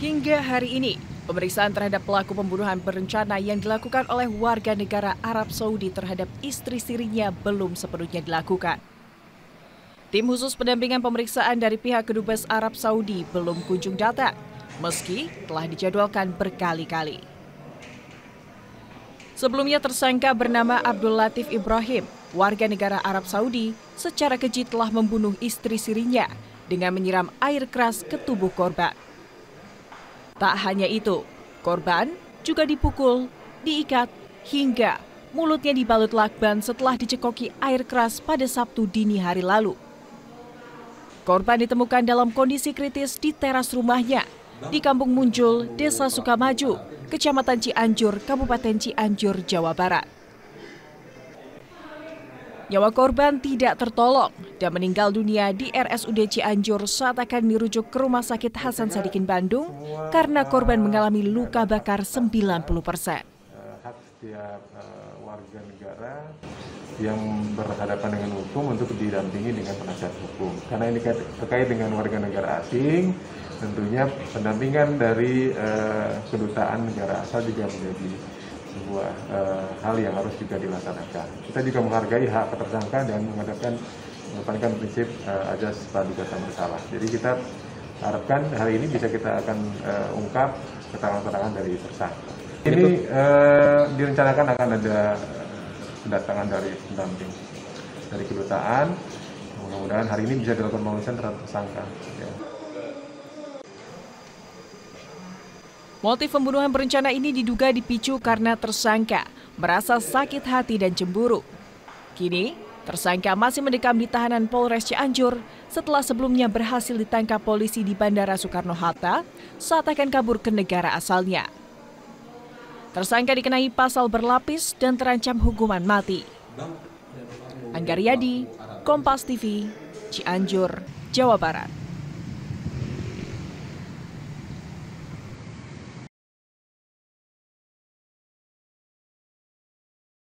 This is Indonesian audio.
Hingga hari ini, pemeriksaan terhadap pelaku pembunuhan berencana yang dilakukan oleh warga negara Arab Saudi terhadap istri sirinya belum sepenuhnya dilakukan. Tim khusus pendampingan pemeriksaan dari pihak Kedubes Arab Saudi belum kunjung datang, meski telah dijadwalkan berkali-kali. Sebelumnya tersangka bernama Abdul Latif Ibrahim, warga negara Arab Saudi, secara keji telah membunuh istri sirinya dengan menyiram air keras ke tubuh korban. Tak hanya itu, korban juga dipukul, diikat, hingga mulutnya dibalut lakban setelah dicekoki air keras pada Sabtu dini hari lalu. Korban ditemukan dalam kondisi kritis di teras rumahnya di Kampung Muncul, Desa Sukamaju, Kecamatan Cianjur, Kabupaten Cianjur, Jawa Barat. Nyawa korban tidak tertolong dan meninggal dunia di RSUD Cianjur saat akan dirujuk ke Rumah Sakit Hasan Sadikin Bandung karena korban mengalami luka bakar 90 persen. Hak setiap uh, warga negara yang berhadapan dengan hukum untuk didampingi dengan penasihat hukum. Karena ini terkait dengan warga negara asing, tentunya pendampingan dari uh, kedutaan negara asal juga menjadi sebuah uh, hal yang harus juga dilaksanakan. Kita juga menghargai hak tersangka dan mengadakan mengedepankan prinsip uh, ajas praduga tak bersalah. Jadi kita harapkan hari ini bisa kita akan uh, ungkap keterangan-keterangan dari tersangka. Ini uh, direncanakan akan ada kedatangan dari pendamping dari kedutaan. Mudah-mudahan hari ini bisa dilakukan pemeriksaan terhadap tersangka. Ya. Motif pembunuhan berencana ini diduga dipicu karena tersangka merasa sakit hati dan cemburu. Kini, tersangka masih mendekam di tahanan Polres Cianjur setelah sebelumnya berhasil ditangkap polisi di Bandara Soekarno-Hatta saat akan kabur ke negara asalnya. Tersangka dikenai pasal berlapis dan terancam hukuman mati. Anggaryadi, Kompas TV, Cianjur, Jawa Barat.